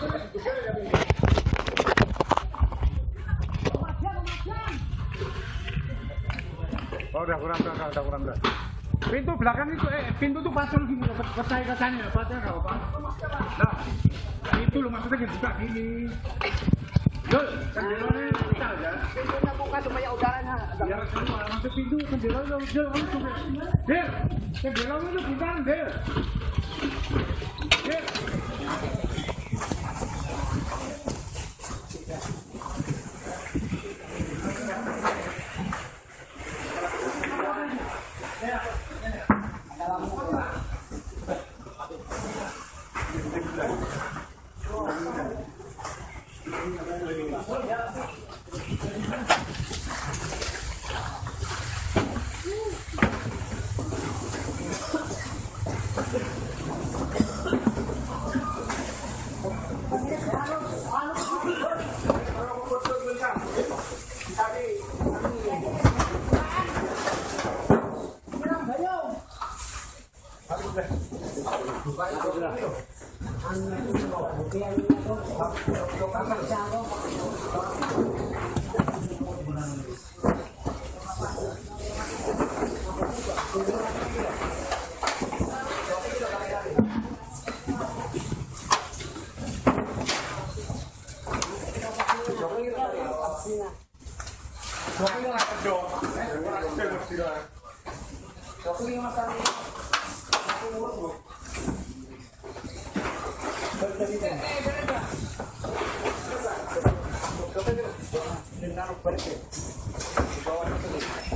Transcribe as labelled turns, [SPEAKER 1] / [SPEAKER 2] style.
[SPEAKER 1] Oh, udah kurang, udah, udah kurang, udah. Pintu belakang itu, eh, pintu tuh pasang gini, percaya kacanya, pasang enggak apa-apa. Nah, itu lo maksudnya dibuka gini. Yuk, jendelanya kita aja.
[SPEAKER 2] Pintunya buka supaya udaranya.
[SPEAKER 1] Ya, semua, masuk pintu, jendela lo, jendela lo, jendela jendela lo, jendela lo, Ada lampu.
[SPEAKER 2] Di bawah itu.